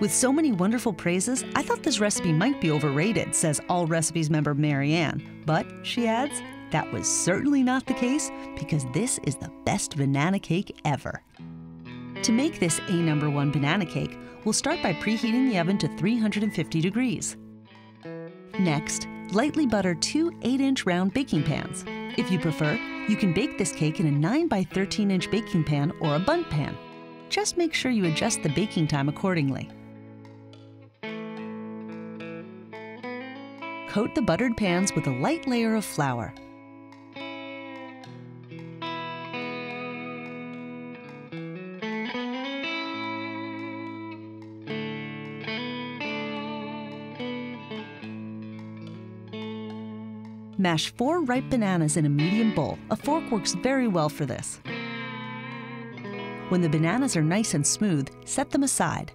With so many wonderful praises, I thought this recipe might be overrated, says All Recipes member Marianne. But, she adds, that was certainly not the case because this is the best banana cake ever. To make this A number one banana cake, we'll start by preheating the oven to 350 degrees. Next, lightly butter two 8 inch round baking pans. If you prefer, you can bake this cake in a 9 by 13 inch baking pan or a bundt pan. Just make sure you adjust the baking time accordingly. Coat the buttered pans with a light layer of flour. Mash four ripe bananas in a medium bowl. A fork works very well for this. When the bananas are nice and smooth, set them aside.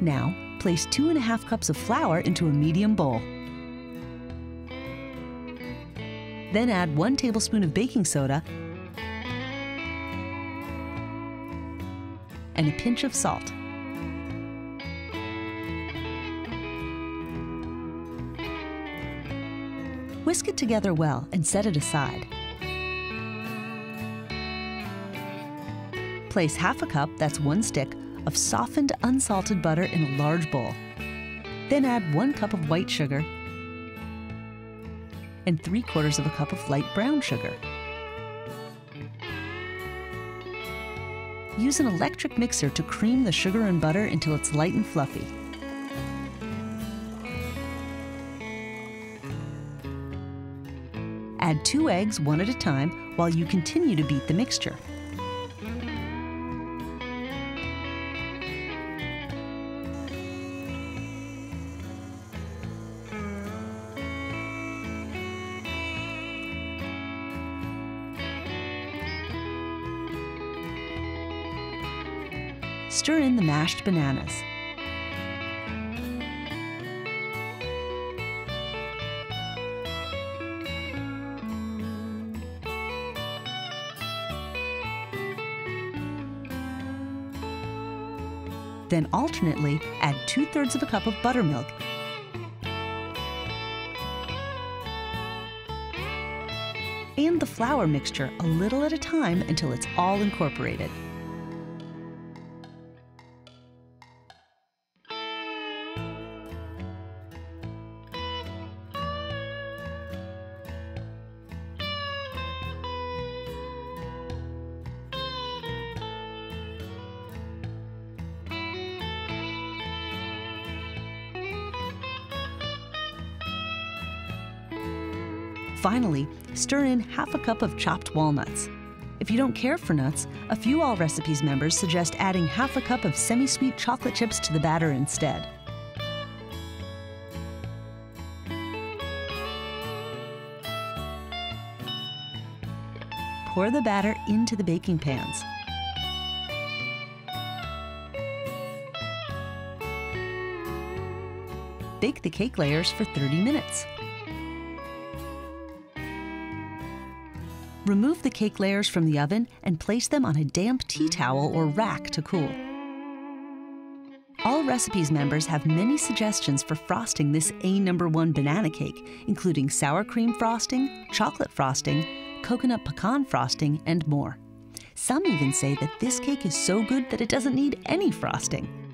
Now, place two and a half cups of flour into a medium bowl. Then add one tablespoon of baking soda and a pinch of salt. Whisk it together well and set it aside. Place half a cup, that's one stick, of softened unsalted butter in a large bowl. Then add one cup of white sugar and three quarters of a cup of light brown sugar. Use an electric mixer to cream the sugar and butter until it's light and fluffy. Add two eggs one at a time while you continue to beat the mixture. Stir in the mashed bananas. Then alternately add two thirds of a cup of buttermilk and the flour mixture a little at a time until it's all incorporated. Finally, stir in half a cup of chopped walnuts. If you don't care for nuts, a few All Recipes members suggest adding half a cup of semi sweet chocolate chips to the batter instead. Pour the batter into the baking pans. Bake the cake layers for 30 minutes. Remove the cake layers from the oven and place them on a damp tea towel or rack to cool. All Recipes members have many suggestions for frosting this A number one banana cake, including sour cream frosting, chocolate frosting, coconut pecan frosting, and more. Some even say that this cake is so good that it doesn't need any frosting.